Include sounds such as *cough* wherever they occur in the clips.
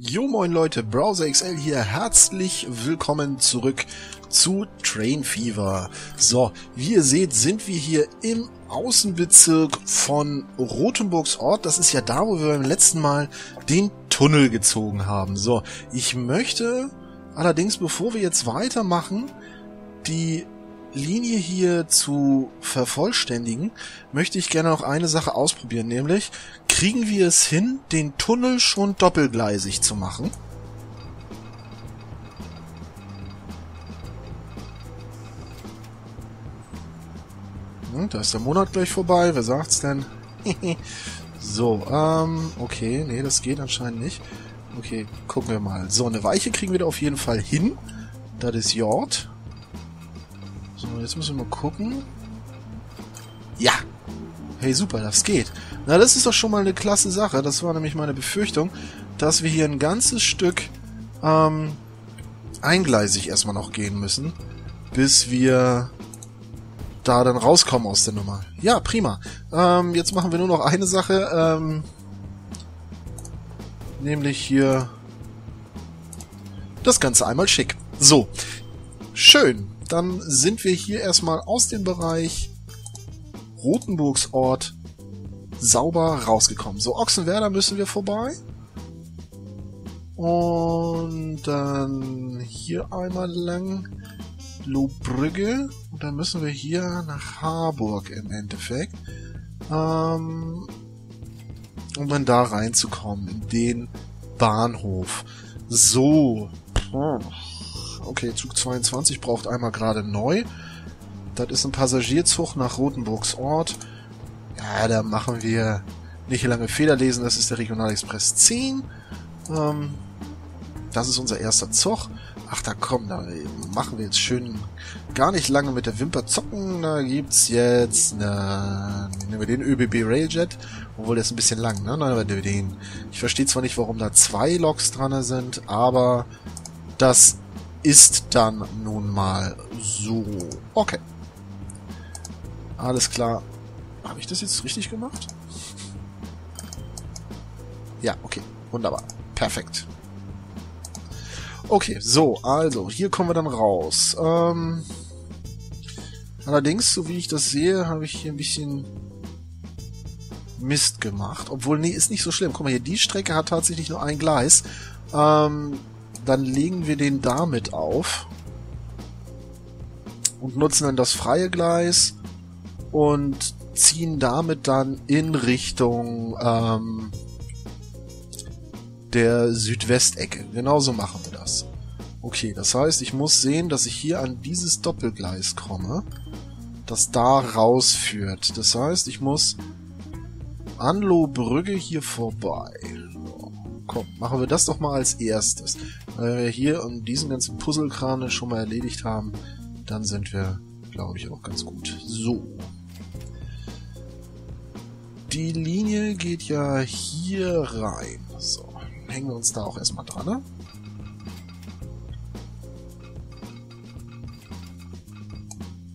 Jo moin Leute, Browser XL hier, herzlich willkommen zurück zu Train Fever. So, wie ihr seht, sind wir hier im Außenbezirk von Rothenburgs Ort. Das ist ja da, wo wir beim letzten Mal den Tunnel gezogen haben. So, ich möchte allerdings, bevor wir jetzt weitermachen, die Linie hier zu vervollständigen, möchte ich gerne noch eine Sache ausprobieren, nämlich kriegen wir es hin, den Tunnel schon doppelgleisig zu machen? Hm, da ist der Monat gleich vorbei, wer sagt's denn? *laughs* so, ähm, okay, nee, das geht anscheinend nicht. Okay, gucken wir mal. So, eine Weiche kriegen wir da auf jeden Fall hin. Das ist Jord. So, jetzt müssen wir mal gucken. Ja! Hey, super, das geht. Na, das ist doch schon mal eine klasse Sache. Das war nämlich meine Befürchtung, dass wir hier ein ganzes Stück ähm, eingleisig erstmal noch gehen müssen, bis wir da dann rauskommen aus der Nummer. Ja, prima. Ähm, jetzt machen wir nur noch eine Sache, ähm, nämlich hier das Ganze einmal schick. So, schön dann sind wir hier erstmal aus dem Bereich Rotenburgs Ort sauber rausgekommen. So, Ochsenwerder müssen wir vorbei. Und dann hier einmal lang Lohbrügge. Und dann müssen wir hier nach Harburg im Endeffekt. Ähm, um dann da reinzukommen, in den Bahnhof. So. Okay, Zug 22 braucht einmal gerade neu. Das ist ein Passagierzug nach Rotenburgs Ort. Ja, da machen wir nicht lange Fehler lesen. Das ist der Regionalexpress 10. Ähm, das ist unser erster Zug. Ach, da komm, da machen wir jetzt schön gar nicht lange mit der Wimper zocken. Da gibt's jetzt eine, nehmen wir den ÖBB Railjet, obwohl der ist ein bisschen lang, ne? Nein, den. Ich verstehe zwar nicht, warum da zwei Loks dran sind, aber das ist dann nun mal so. Okay. Alles klar. Habe ich das jetzt richtig gemacht? Ja, okay. Wunderbar. Perfekt. Okay, so, also, hier kommen wir dann raus. Ähm, allerdings, so wie ich das sehe, habe ich hier ein bisschen Mist gemacht. Obwohl, nee, ist nicht so schlimm. Guck mal hier, die Strecke hat tatsächlich nur ein Gleis. Ähm, dann legen wir den damit auf und nutzen dann das freie Gleis und ziehen damit dann in Richtung ähm, der Südwestecke. Genauso machen wir das. Okay, das heißt, ich muss sehen, dass ich hier an dieses Doppelgleis komme, das da rausführt. Das heißt, ich muss an Lohbrügge hier vorbei komm, machen wir das doch mal als erstes. Weil wir hier und diesen ganzen Puzzlekrane schon mal erledigt haben, dann sind wir, glaube ich, auch ganz gut. So. Die Linie geht ja hier rein. So, hängen wir uns da auch erstmal dran. Ne?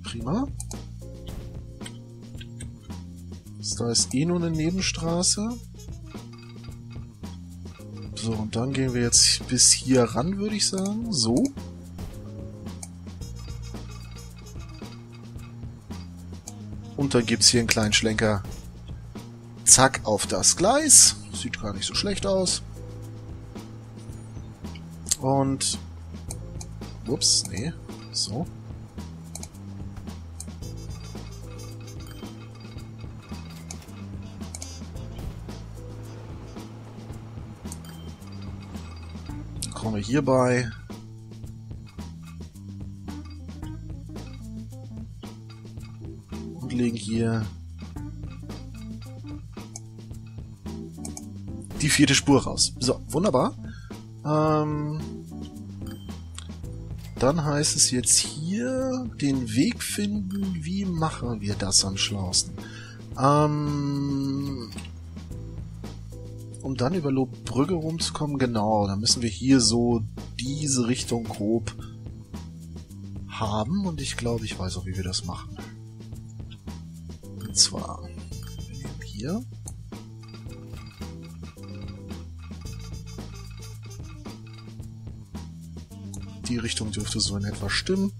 Prima. Da ist eh nur eine Nebenstraße. So, und dann gehen wir jetzt bis hier ran, würde ich sagen. So. Und dann gibt's hier einen kleinen Schlenker. Zack, auf das Gleis. Sieht gar nicht so schlecht aus. Und... Ups, nee. So. kommen wir hierbei. Und legen hier die vierte Spur raus. So, wunderbar. Ähm, dann heißt es jetzt hier den Weg finden. Wie machen wir das am schlausten? Ähm, um dann über Lobbrügge rumzukommen, genau, dann müssen wir hier so diese Richtung grob haben und ich glaube, ich weiß auch, wie wir das machen. Und zwar, wir nehmen hier Die Richtung dürfte so in etwa stimmen.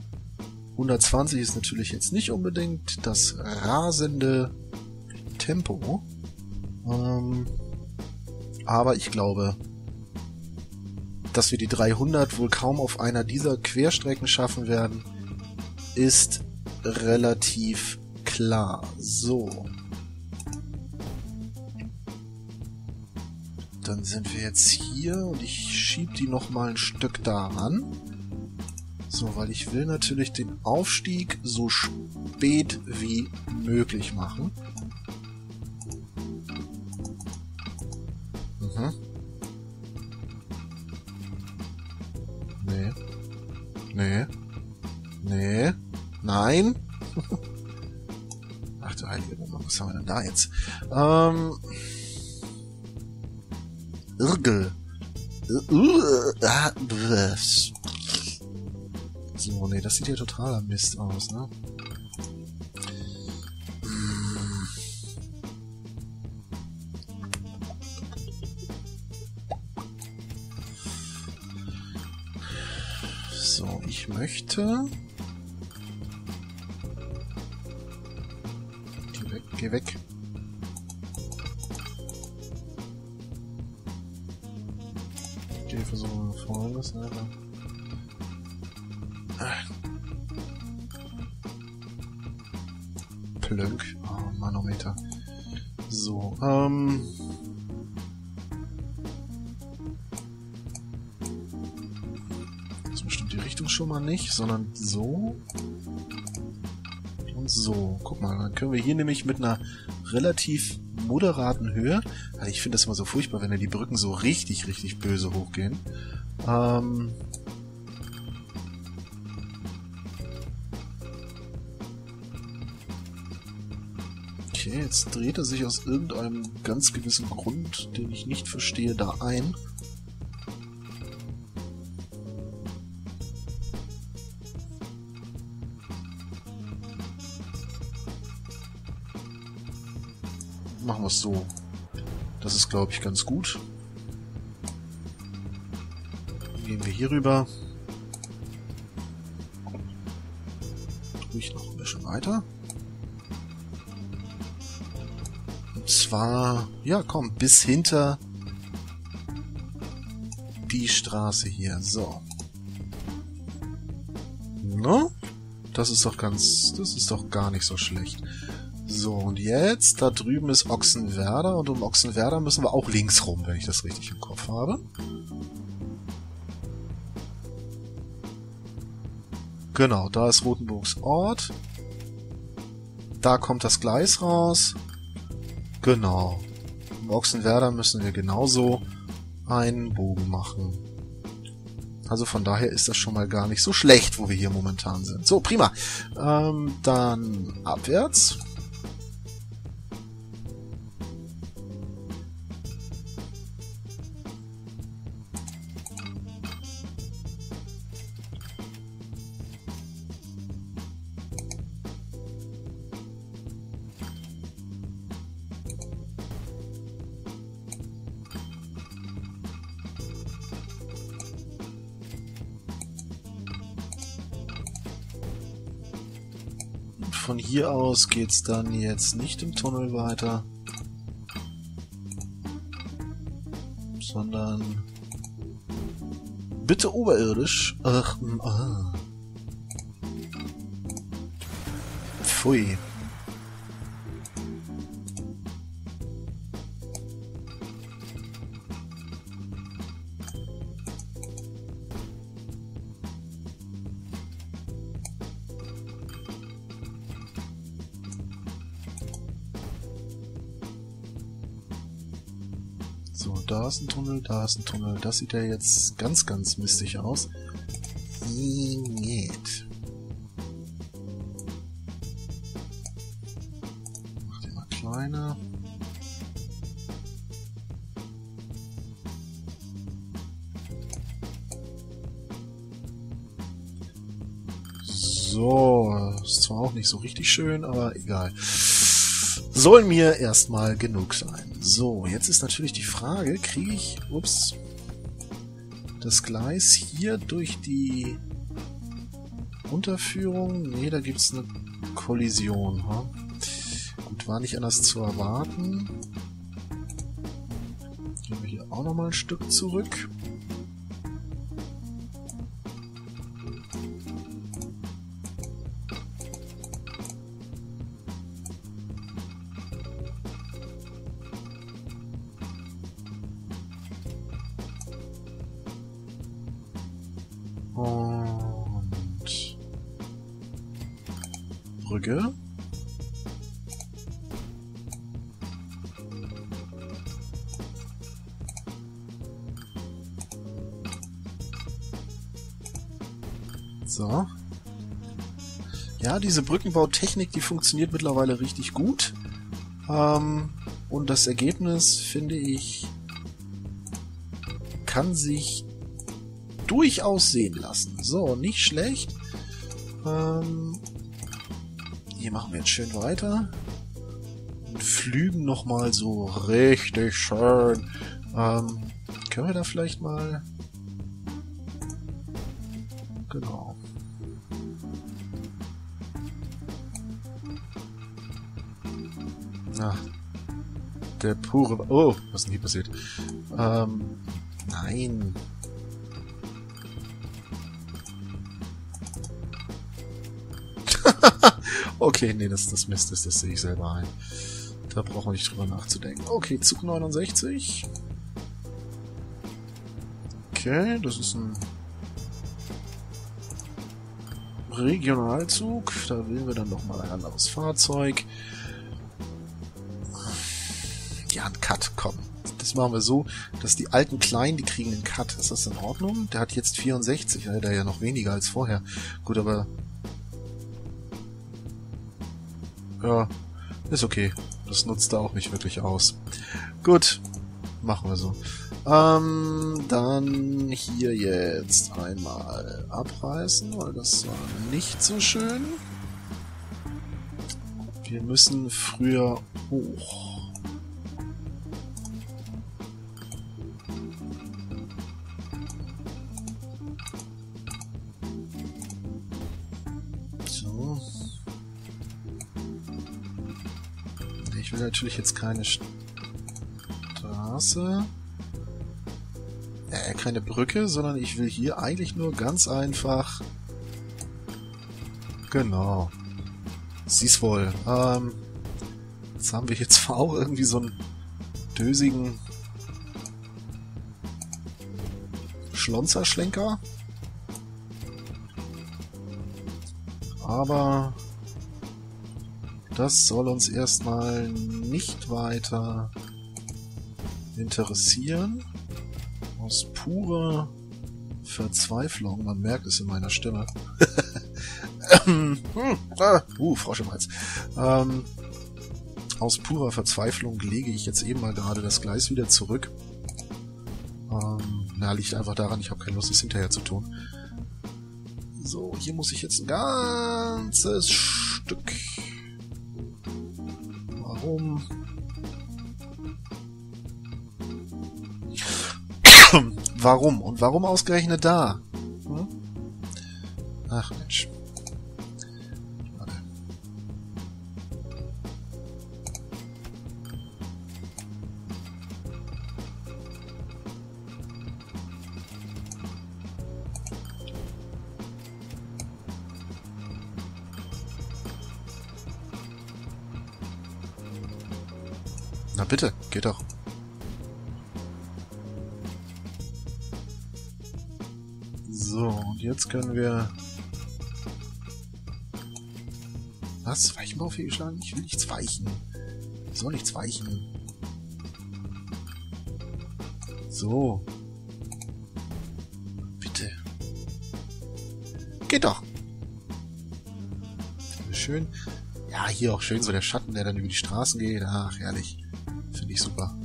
120 ist natürlich jetzt nicht unbedingt das rasende Tempo. Ähm, aber ich glaube, dass wir die 300 wohl kaum auf einer dieser Querstrecken schaffen werden, ist relativ klar. So. Dann sind wir jetzt hier und ich schieb die noch mal ein Stück daran. So, weil ich will natürlich den Aufstieg so spät wie möglich machen. Mhm. Nee. Nee. Nee. Nein. *laughs* Ach du heilige Nummer, was haben wir denn da jetzt? Ähm... Irgel. So, nee, das sieht ja totaler Mist aus, ne? So, ich möchte... Geh weg, geh weg. Okay, versuchen folgendes, ne? Plönk. Oh, Manometer. So, ähm... Das ist bestimmt die Richtung schon mal nicht, sondern so. Und so. Guck mal, dann können wir hier nämlich mit einer relativ moderaten Höhe. Also ich finde das immer so furchtbar, wenn die Brücken so richtig, richtig böse hochgehen. Ähm, jetzt dreht er sich aus irgendeinem ganz gewissen Grund, den ich nicht verstehe, da ein. Machen wir es so. Das ist, glaube ich, ganz gut. Gehen wir hier rüber. Ruhig noch ein bisschen weiter. Zwar, ja komm, bis hinter die Straße hier. So. No? Das ist doch ganz, das ist doch gar nicht so schlecht. So, und jetzt, da drüben ist Ochsenwerder und um Ochsenwerder müssen wir auch links rum, wenn ich das richtig im Kopf habe. Genau, da ist Rotenburgs Ort. Da kommt das Gleis raus. Genau. Im Ochsenwerder müssen wir genauso einen Bogen machen. Also von daher ist das schon mal gar nicht so schlecht, wo wir hier momentan sind. So, prima. Ähm, dann abwärts. Hier aus geht's dann jetzt nicht im Tunnel weiter, sondern bitte oberirdisch. Ach, ah. Pfui. Da ist ein Tunnel. Das sieht ja jetzt ganz, ganz mistig aus. Niet. Mach den mal kleiner. So, ist zwar auch nicht so richtig schön, aber egal. Soll mir erstmal genug sein. So, jetzt ist natürlich die Frage, kriege ich... Ups. das Gleis hier durch die Unterführung. Nee, da gibt's eine Kollision. Ha? Gut, war nicht anders zu erwarten. Gehen wir hier auch nochmal ein Stück zurück. Brücke. So. Ja, diese Brückenbautechnik, die funktioniert mittlerweile richtig gut. Ähm, und das Ergebnis, finde ich, kann sich durchaus sehen lassen. So, nicht schlecht. Ähm, hier machen wir jetzt schön weiter. Und flügen nochmal so richtig schön. Ähm, können wir da vielleicht mal... Genau. Na, der pure... Oh, was ist denn hier passiert? Ähm, nein. Okay, nee, das, das Mist ist, das sehe ich selber ein. Da brauchen wir nicht drüber nachzudenken. Okay, Zug 69. Okay, das ist ein Regionalzug. Da wählen wir dann nochmal ein anderes Fahrzeug. Ja, ein Cut, komm. Das machen wir so, dass die alten Kleinen, die kriegen einen Cut. Ist das in Ordnung? Der hat jetzt 64, der ja noch weniger als vorher. Gut, aber Ja, ist okay. Das nutzt er auch nicht wirklich aus. Gut, machen wir so. Ähm, dann hier jetzt einmal abreißen, weil das war nicht so schön. Wir müssen früher hoch. Natürlich jetzt keine Straße. Äh, keine Brücke, sondern ich will hier eigentlich nur ganz einfach... Genau. Sieh's wohl. Ähm, jetzt haben wir hier *laughs* zwar auch irgendwie so einen dösigen Schlonzerschlenker. Aber das soll uns erstmal nicht weiter interessieren. Aus purer Verzweiflung, man merkt es in meiner Stimme. *laughs* hm, ah, uh, Frosch im Hals. Ähm, aus purer Verzweiflung lege ich jetzt eben mal gerade das Gleis wieder zurück. Ähm, na, liegt einfach daran, ich habe keine Lust, es hinterher zu tun. So, hier muss ich jetzt ein ganzes Stück warum? Und warum ausgerechnet da? Hm? Ach Mensch. Na bitte, geht doch. So, und jetzt können wir... Was? Weichenbau fehlgeschlagen? Ich will nichts weichen. Ich soll nichts weichen. So. Bitte. Geht doch. Schön. Ja, hier auch schön so der Schatten, der dann über die Straßen geht. Ach, herrlich. Finde ich super.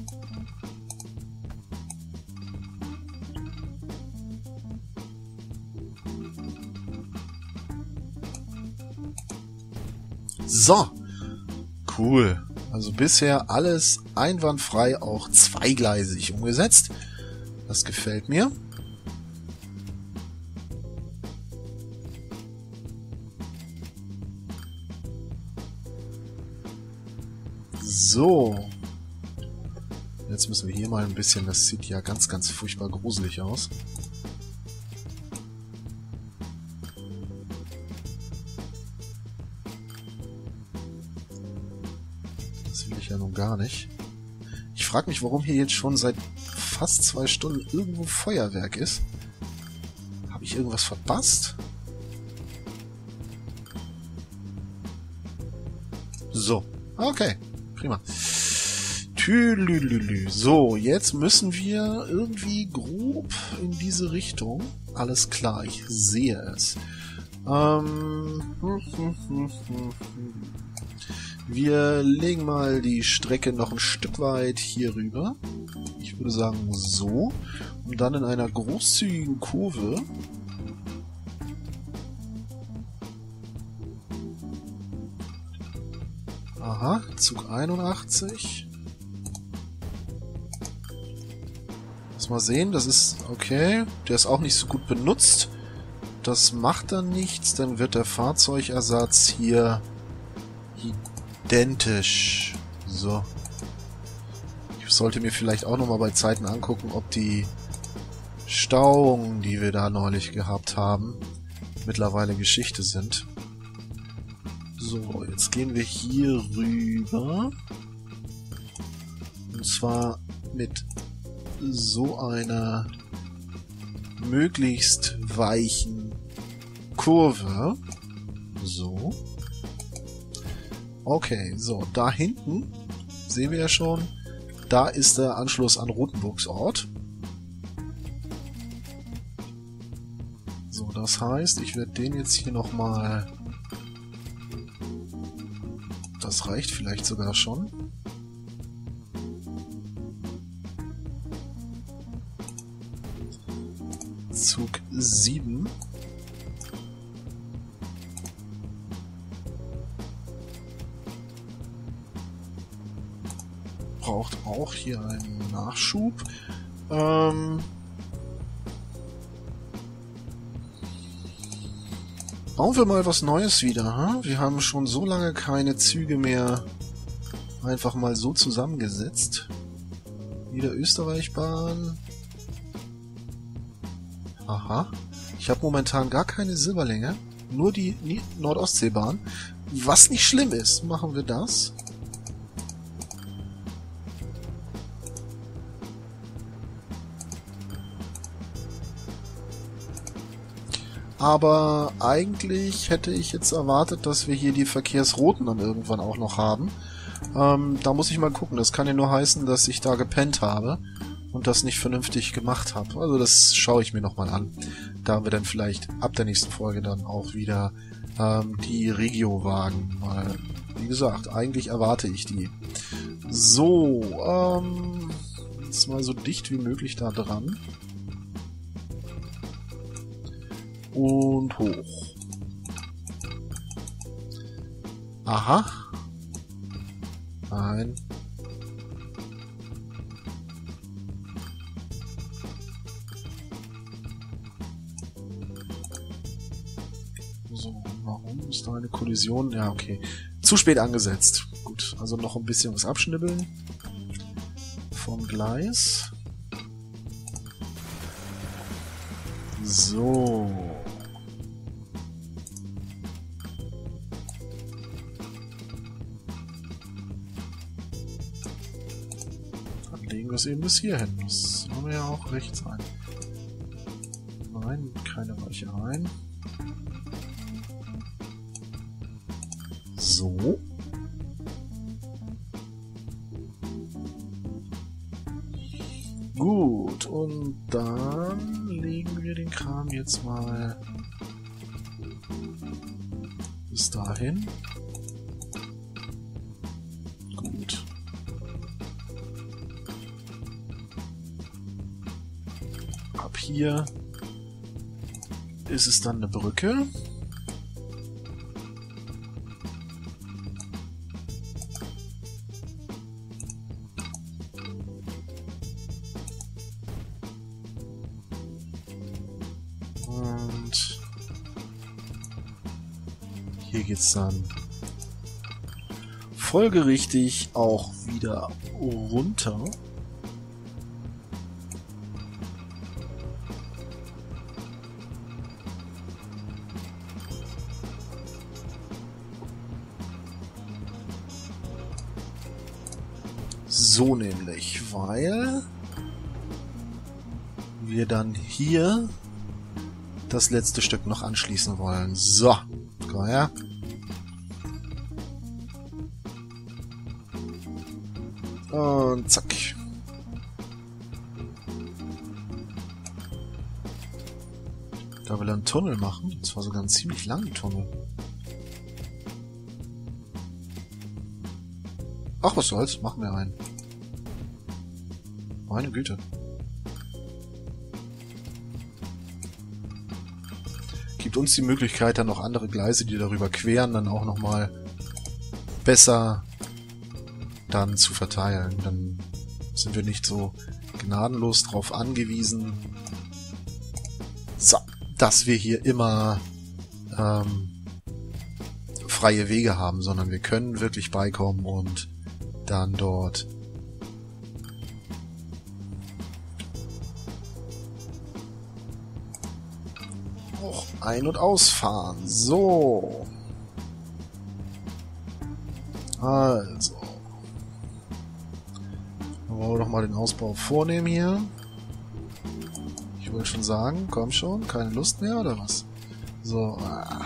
So, cool. Also bisher alles einwandfrei, auch zweigleisig umgesetzt. Das gefällt mir. So. Jetzt müssen wir hier mal ein bisschen, das sieht ja ganz, ganz furchtbar gruselig aus. Gar nicht. Ich frage mich, warum hier jetzt schon seit fast zwei Stunden irgendwo Feuerwerk ist. Habe ich irgendwas verpasst? So. Okay. Prima. Tülülülü. So, jetzt müssen wir irgendwie grob in diese Richtung. Alles klar, ich sehe es. Ähm, wir legen mal die Strecke noch ein Stück weit hier rüber. Ich würde sagen so. Und dann in einer großzügigen Kurve Aha, Zug 81. Lass mal sehen, das ist okay. Der ist auch nicht so gut benutzt. Das macht dann nichts, dann wird der Fahrzeugersatz hier identisch. So. Ich sollte mir vielleicht auch nochmal bei Zeiten angucken, ob die Stauungen, die wir da neulich gehabt haben, mittlerweile Geschichte sind. So, jetzt gehen wir hier rüber. Und zwar mit so einer möglichst weichen Kurve. So. Okay, so, da hinten sehen wir ja schon, da ist der Anschluss an Rotenburgs Ort. So, das heißt, ich werde den jetzt hier nochmal das reicht vielleicht sogar schon. Zug 7. auch hier einen Nachschub. Ähm Bauen wir mal was Neues wieder, hm? Wir haben schon so lange keine Züge mehr einfach mal so zusammengesetzt. Wieder Österreichbahn. Aha. Ich habe momentan gar keine Silberlänge. Nur die Nordostseebahn. Was nicht schlimm ist, machen wir das. Aber eigentlich hätte ich jetzt erwartet, dass wir hier die Verkehrsroten dann irgendwann auch noch haben. Ähm, da muss ich mal gucken. Das kann ja nur heißen, dass ich da gepennt habe und das nicht vernünftig gemacht habe. Also das schaue ich mir nochmal an. Da haben wir dann vielleicht ab der nächsten Folge dann auch wieder ähm, die Regio-Wagen. Weil, wie gesagt, eigentlich erwarte ich die. So, ähm, jetzt mal so dicht wie möglich da dran und hoch. Aha. Nein. So, warum ist da eine Kollision? Ja, okay. Zu spät angesetzt. Gut, also noch ein bisschen was abschnibbeln. Vom Gleis. So. Wir es eben bis hierhin. Das soll ja auch recht sein. Nein, keine Weichereien. So. Gut, und dann legen wir den Kram jetzt mal bis dahin. Hier ist es dann eine Brücke. Und hier geht's dann folgerichtig auch wieder runter. So nämlich, weil wir dann hier das letzte Stück noch anschließen wollen. So, komm her. Und zack. Da will er einen Tunnel machen. Und zwar sogar einen ziemlich langen Tunnel. Ach, was soll's. Machen wir einen. Meine Güte. Gibt uns die Möglichkeit, dann noch andere Gleise, die darüber queren, dann auch nochmal besser dann zu verteilen. Dann sind wir nicht so gnadenlos drauf angewiesen, so, dass wir hier immer ähm, freie Wege haben, sondern wir können wirklich beikommen und dann dort ein- und ausfahren. So. Also. Dann wollen wir doch mal den Ausbau vornehmen hier. Ich wollte schon sagen, komm schon, keine Lust mehr oder was? So. Ah.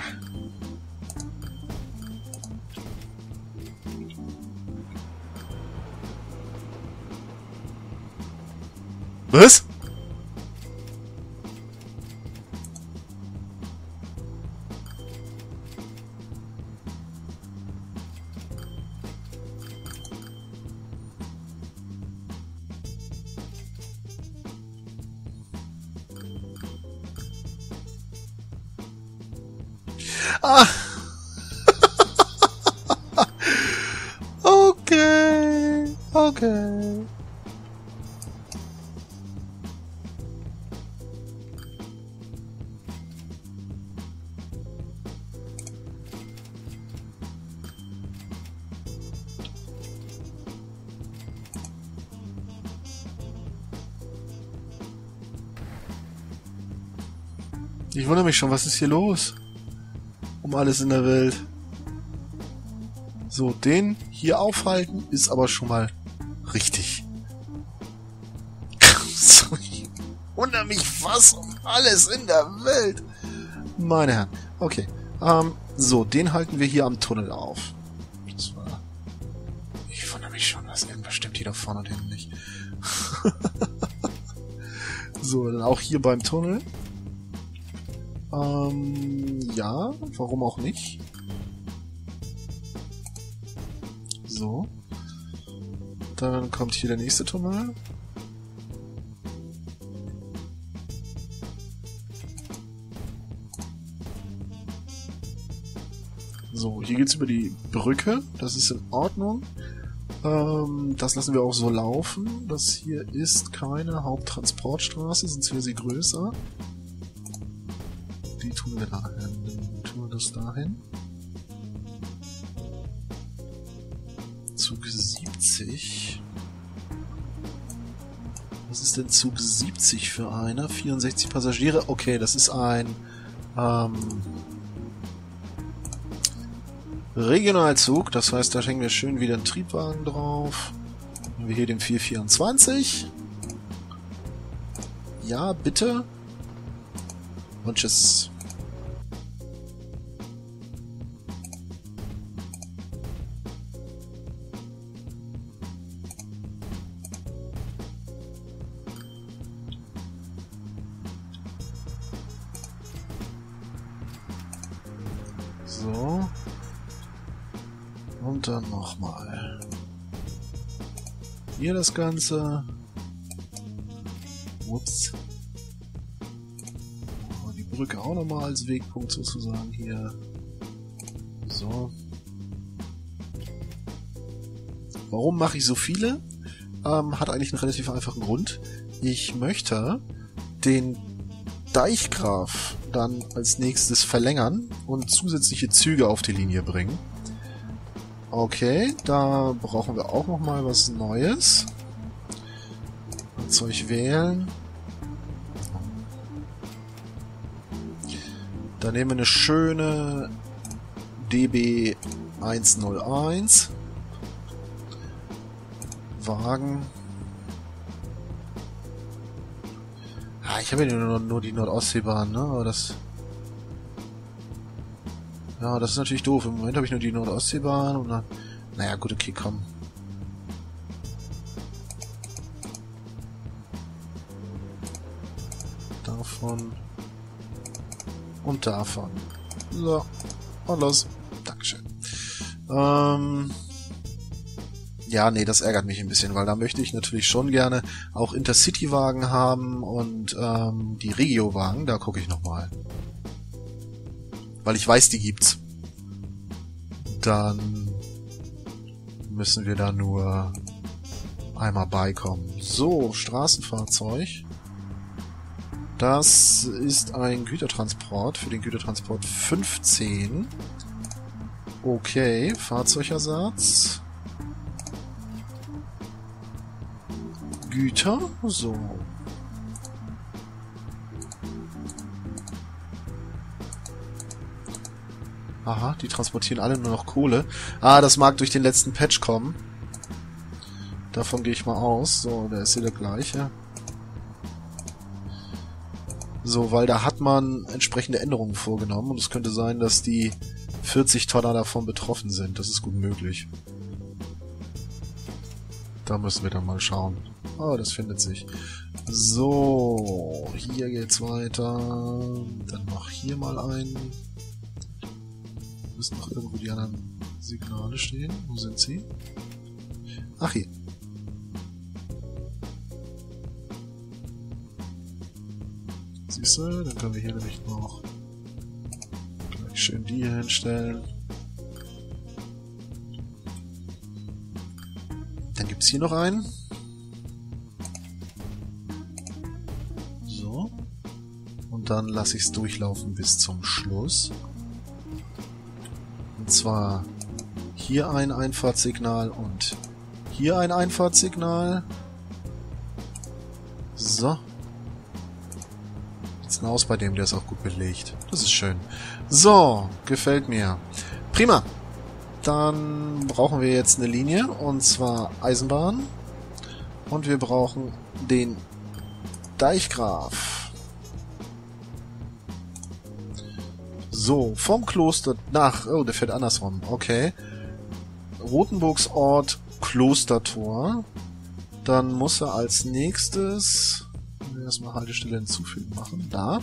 Was? *laughs* okay. Okay. Ich wundere mich schon, was ist hier los? Um alles in der Welt. So, den hier aufhalten ist aber schon mal richtig. *laughs* so, ich wundere mich, was um alles in der Welt. Meine Herren. Okay. Ähm, so, den halten wir hier am Tunnel auf. Das war... Ich wundere mich schon, dass irgendwas stimmt hier da vorne und hinten nicht. *laughs* so, dann auch hier beim Tunnel. Ähm, ja, warum auch nicht? So. Dann kommt hier der nächste Tunnel. So, hier geht's über die Brücke. Das ist in Ordnung. Ähm, das lassen wir auch so laufen. Das hier ist keine Haupttransportstraße, sonst wäre sie größer. Die tun wir dahin. Dahin. Zug 70. Was ist denn Zug 70 für einer? 64 Passagiere? Okay, das ist ein ähm, Regionalzug. Das heißt, da hängen wir schön wieder einen Triebwagen drauf. Haben wir hier den 424. Ja, bitte. Und tschüss. Hier das Ganze. Ups. Die Brücke auch nochmal als Wegpunkt sozusagen hier. So. Warum mache ich so viele? Ähm, hat eigentlich einen relativ einfachen Grund. Ich möchte den Deichgraf dann als nächstes verlängern und zusätzliche Züge auf die Linie bringen. Okay, da brauchen wir auch noch mal was Neues. Fahrzeug wählen. Da nehmen wir eine schöne DB 101. Wagen. Ah, ich habe ja nur, nur die Nordostseebahn, ne? Aber das... Ja, das ist natürlich doof. Im Moment habe ich nur die Nordostseebahn und dann... Naja, gut, okay, komm. Davon... Und davon. So. Und los. Dankeschön. Ähm... Ja, nee, das ärgert mich ein bisschen, weil da möchte ich natürlich schon gerne auch Intercity-Wagen haben und ähm, die Regio-Wagen, da gucke ich nochmal. Weil ich weiß, die gibt's. Dann müssen wir da nur einmal beikommen. So, Straßenfahrzeug. Das ist ein Gütertransport für den Gütertransport 15. Okay, Fahrzeugersatz. Güter. So. Aha, die transportieren alle nur noch Kohle. Ah, das mag durch den letzten Patch kommen. Davon gehe ich mal aus. So, der ist hier der gleiche. So, weil da hat man entsprechende Änderungen vorgenommen und es könnte sein, dass die 40 Tonner davon betroffen sind. Das ist gut möglich. Da müssen wir dann mal schauen. Oh, das findet sich. So, hier geht's weiter. Dann noch hier mal ein. Müssen noch irgendwo die anderen Signale stehen. Wo sind sie? Ach, hier. Siehst du, dann können wir hier nämlich noch gleich schön die hier hinstellen. Dann gibt's hier noch einen. Und dann lasse ich es durchlaufen bis zum Schluss. Zwar hier ein Einfahrtssignal und hier ein Einfahrtssignal. So. Jetzt aus bei dem, der ist auch gut belegt. Das ist schön. So, gefällt mir. Prima. Dann brauchen wir jetzt eine Linie, und zwar Eisenbahn. Und wir brauchen den Deichgraf. So, vom Kloster nach... Oh, der fährt andersrum. Okay. Rotenburgs Ort Klostertor. Dann muss er als nächstes... Erstmal Haltestelle hinzufügen machen. Da.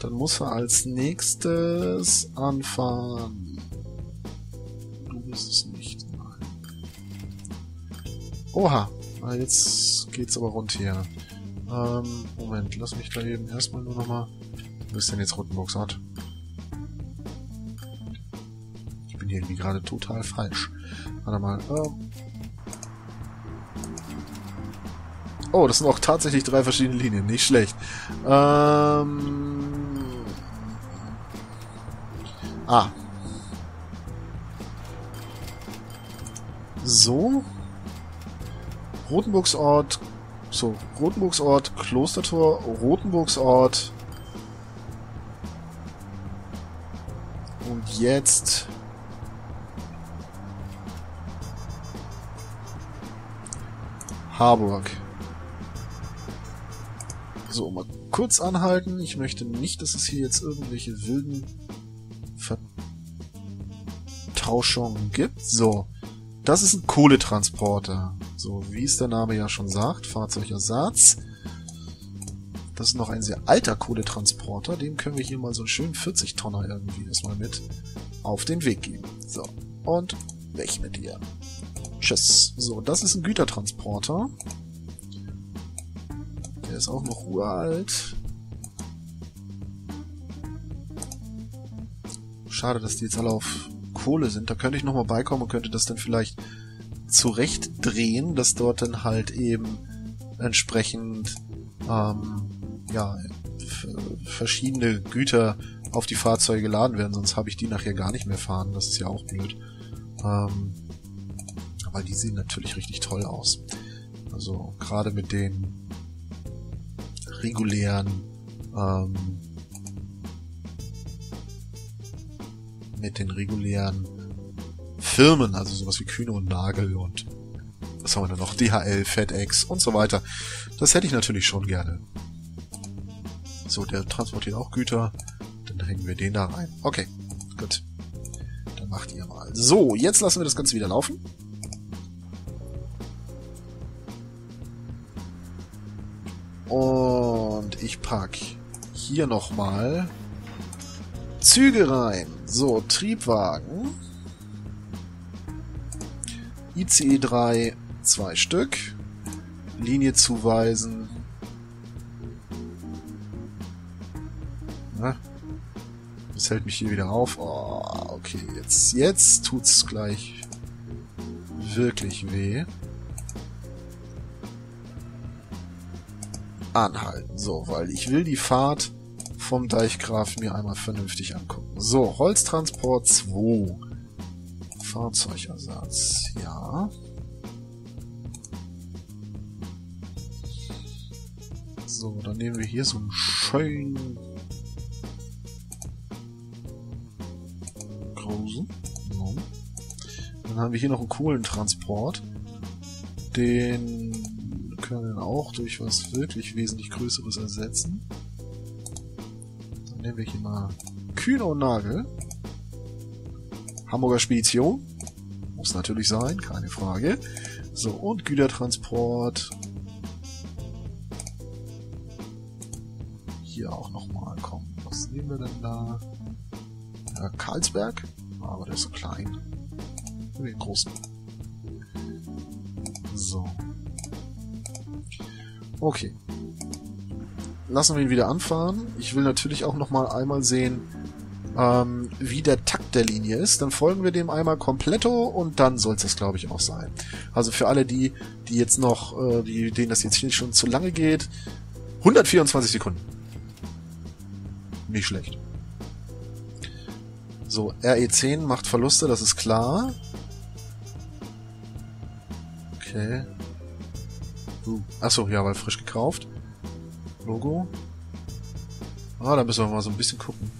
Dann muss er als nächstes anfahren. Du bist es nicht. Nein. Oha. Jetzt geht's aber rund hier. Ähm, Moment, lass mich da eben erstmal nur nochmal... Wo ist denn jetzt Rotenburgs Ort? Hier irgendwie gerade total falsch. Warte mal. Ähm oh, das sind auch tatsächlich drei verschiedene Linien. Nicht schlecht. Ähm ah. So. Rotenburgsort. So, Rotenburgsort, Klostertor, Rotenburgsort. Und jetzt Harburg. So, mal kurz anhalten. Ich möchte nicht, dass es hier jetzt irgendwelche wilden Vertauschungen gibt. So, das ist ein Kohletransporter. So, wie es der Name ja schon sagt, Fahrzeugersatz. Das ist noch ein sehr alter Kohletransporter. Dem können wir hier mal so einen schönen 40-Tonner irgendwie erstmal mit auf den Weg geben. So, und weg mit dir. Tschüss. So, das ist ein Gütertransporter. Der ist auch noch uralt. Schade, dass die jetzt alle auf Kohle sind. Da könnte ich nochmal beikommen und könnte das dann vielleicht zurechtdrehen, dass dort dann halt eben entsprechend ähm, ja verschiedene Güter auf die Fahrzeuge geladen werden, sonst habe ich die nachher gar nicht mehr fahren. Das ist ja auch blöd. Ähm, aber die sehen natürlich richtig toll aus. Also gerade mit den regulären ähm, mit den regulären Firmen, also sowas wie Kühne und Nagel und was haben wir da noch? DHL, FedEx und so weiter. Das hätte ich natürlich schon gerne. So, der transportiert auch Güter. Dann hängen wir den da rein. Okay, gut. Dann macht ihr mal. So, jetzt lassen wir das Ganze wieder laufen. Und ich pack hier nochmal Züge rein. So, Triebwagen. ICE 3, zwei Stück. Linie zuweisen. Na, das hält mich hier wieder auf. Oh, okay, jetzt, jetzt tut's gleich wirklich weh. Anhalten. So, weil ich will die Fahrt vom Deichgraf mir einmal vernünftig angucken. So, Holztransport 2. Fahrzeugersatz, ja. So, dann nehmen wir hier so einen schönen großen. Dann haben wir hier noch einen coolen Transport. Den können wir auch durch was wirklich wesentlich Größeres ersetzen nehmen wir hier mal Kühne und Nagel. Hamburger Spedition. Muss natürlich sein, keine Frage. So, und Gütertransport. Hier auch nochmal, komm. Was nehmen wir denn da? Ja, Karlsberg. Aber der ist so klein. Den großen. Okay lassen wir ihn wieder anfahren. Ich will natürlich auch noch mal einmal sehen, ähm, wie der Takt der Linie ist. Dann folgen wir dem einmal kompletto und dann soll es das, glaube ich, auch sein. Also für alle die, die jetzt noch, äh, die, denen das jetzt hier schon zu lange geht, 124 Sekunden. Nicht schlecht. So, RE10 macht Verluste, das ist klar. Okay. Uh, achso, ja, weil frisch gekauft. Logo. Ah, da müssen wir mal so ein bisschen gucken.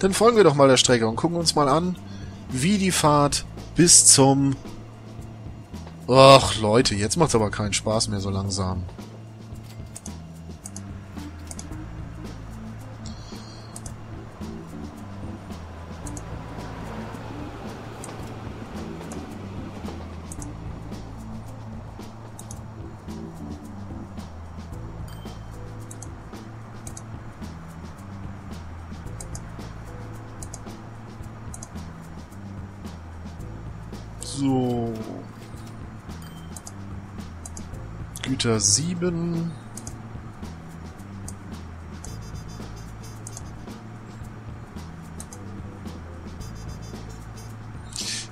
Dann folgen wir doch mal der Strecke und gucken uns mal an, wie die Fahrt bis zum... Ach, Leute, jetzt macht's aber keinen Spaß mehr so langsam. Güter 7.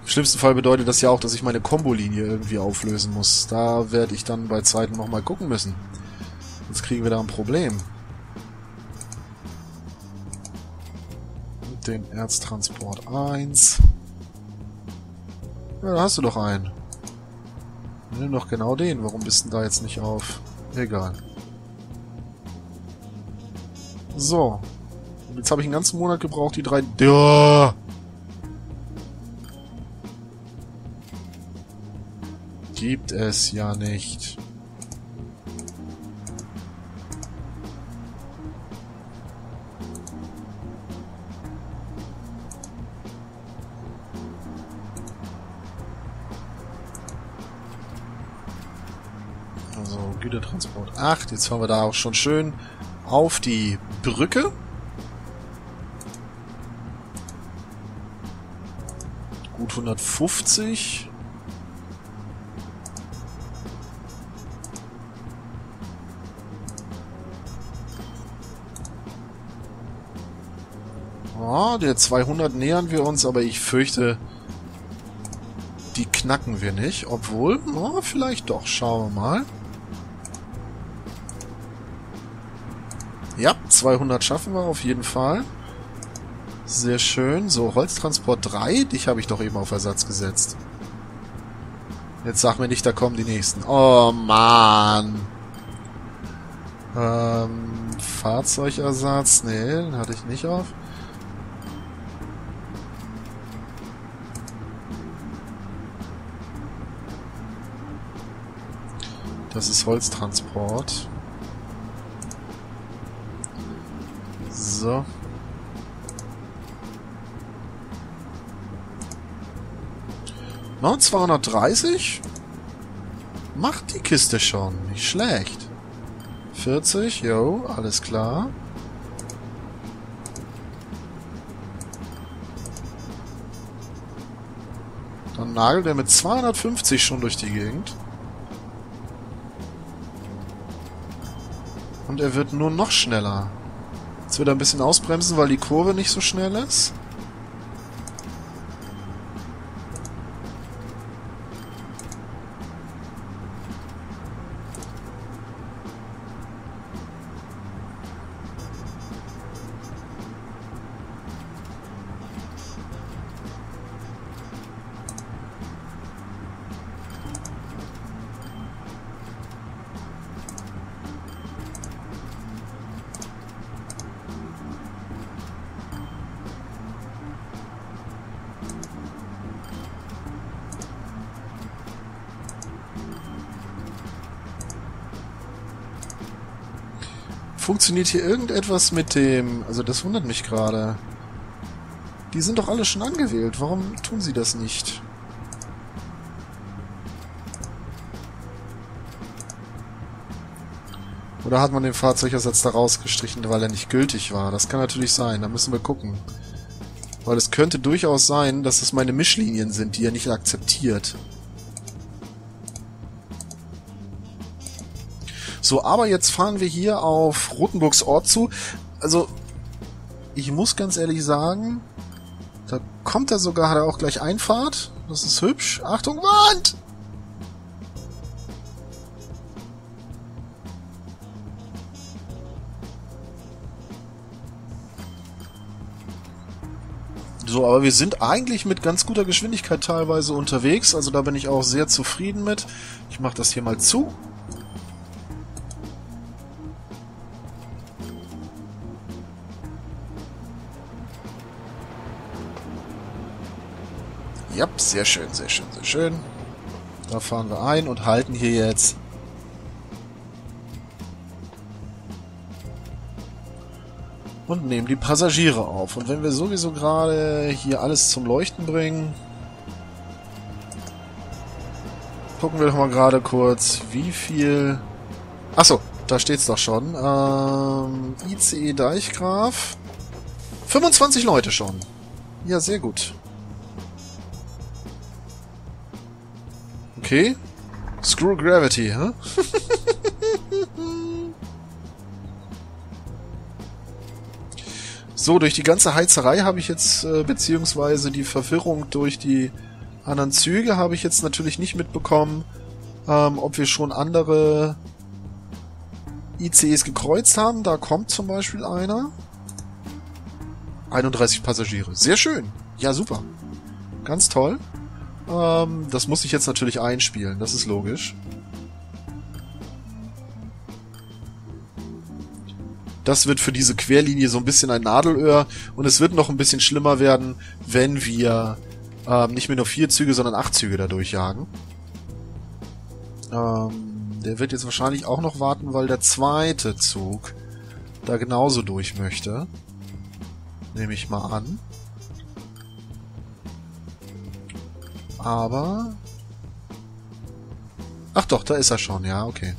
Im schlimmsten Fall bedeutet das ja auch, dass ich meine Kombolinie irgendwie auflösen muss. Da werde ich dann bei Zeiten nochmal gucken müssen. Jetzt kriegen wir da ein Problem. Mit den Erztransport 1. Ja, da hast du doch einen. Nimm doch genau den. Warum bist du da jetzt nicht auf? Egal. So. Jetzt habe ich einen ganzen Monat gebraucht, die drei... Ja. Gibt es ja nicht. 8. Jetzt fahren wir da auch schon schön auf die Brücke. Gut 150. Oh, der 200 nähern wir uns, aber ich fürchte, Die knacken wir nicht, obwohl, oh, vielleicht doch. Schauen wir mal. Ja, 200 schaffen wir auf jeden Fall. Sehr schön. So, Holztransport 3. Dich habe ich doch eben auf Ersatz gesetzt. Jetzt sag mir nicht, da kommen die nächsten. Oh, Mann. Ähm, Fahrzeugersatz. Nee, hatte ich nicht auf. Das ist Holztransport. So. No, 230? Macht die Kiste schon. Nicht schlecht. 40, jo, alles klar. Dann nagelt er mit 250 schon durch die Gegend. Und er wird nur noch schneller. Jetzt wird er ein bisschen ausbremsen, weil die Kurve nicht so schnell ist. Funktioniert hier irgendetwas mit dem... Also das wundert mich gerade. Die sind doch alle schon angewählt. Warum tun sie das nicht? Oder hat man den Fahrzeugersatz da rausgestrichen, weil er nicht gültig war? Das kann natürlich sein. Da müssen wir gucken. Weil es könnte durchaus sein, dass es meine Mischlinien sind, die er nicht akzeptiert. So, aber jetzt fahren wir hier auf Rotenburgs Ort zu. Also, ich muss ganz ehrlich sagen, da kommt er sogar, hat er auch gleich Einfahrt. Das ist hübsch. Achtung, Wand! So, aber wir sind eigentlich mit ganz guter Geschwindigkeit teilweise unterwegs. Also da bin ich auch sehr zufrieden mit. Ich mache das hier mal zu. Sehr schön, sehr schön, sehr schön. Da fahren wir ein und halten hier jetzt. Und nehmen die Passagiere auf. Und wenn wir sowieso gerade hier alles zum Leuchten bringen, gucken wir doch mal gerade kurz, wie viel... Achso, da steht's doch schon. Ähm, ICE Deichgraf. 25 Leute schon. Ja, sehr gut. Okay. Screw Gravity, hä? *laughs* so, durch die ganze Heizerei habe ich jetzt, äh, beziehungsweise die Verwirrung durch die anderen Züge habe ich jetzt natürlich nicht mitbekommen, ähm, ob wir schon andere ICEs gekreuzt haben. Da kommt zum Beispiel einer. 31 Passagiere. Sehr schön. Ja, super. Ganz toll. Ähm, das muss ich jetzt natürlich einspielen, das ist logisch. Das wird für diese Querlinie so ein bisschen ein Nadelöhr und es wird noch ein bisschen schlimmer werden, wenn wir ähm, nicht mehr nur vier Züge, sondern acht Züge da durchjagen. Ähm, der wird jetzt wahrscheinlich auch noch warten, weil der zweite Zug da genauso durch möchte. Nehme ich mal an. Aber... Ach doch, da ist er schon, ja, okay.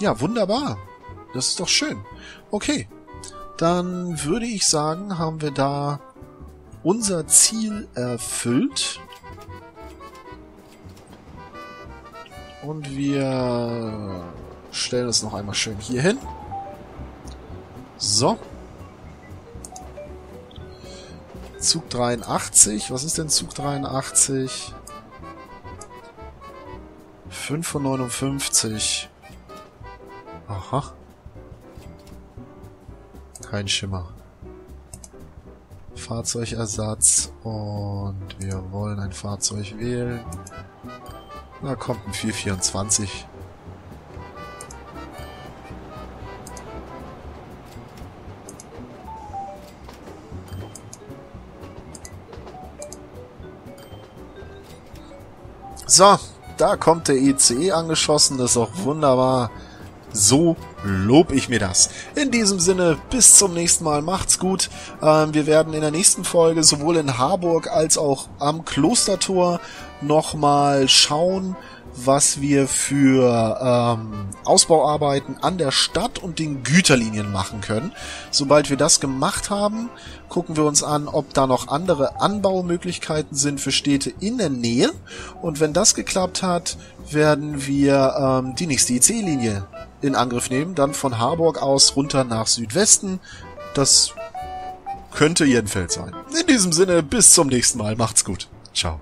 Ja, wunderbar. Das ist doch schön. Okay. Dann würde ich sagen, haben wir da unser Ziel erfüllt. Und wir stellen es noch einmal schön hier hin. So. Zug 83. Was ist denn Zug 83? 5 von 59. Aha. Kein Schimmer. Fahrzeugersatz und wir wollen ein Fahrzeug wählen. Da kommt ein 424. So, da kommt der ECE angeschossen, das ist auch wunderbar. So lob ich mir das. In diesem Sinne, bis zum nächsten Mal, macht's gut. Ähm, wir werden in der nächsten Folge sowohl in Harburg als auch am Klostertor nochmal schauen, was wir für ähm, Ausbauarbeiten an der Stadt und den Güterlinien machen können. Sobald wir das gemacht haben, gucken wir uns an, ob da noch andere Anbaumöglichkeiten sind für Städte in der Nähe. Und wenn das geklappt hat, werden wir ähm, die nächste IC-Linie in Angriff nehmen, dann von Harburg aus runter nach Südwesten. Das könnte Jenfeld sein. In diesem Sinne, bis zum nächsten Mal. Macht's gut. Ciao.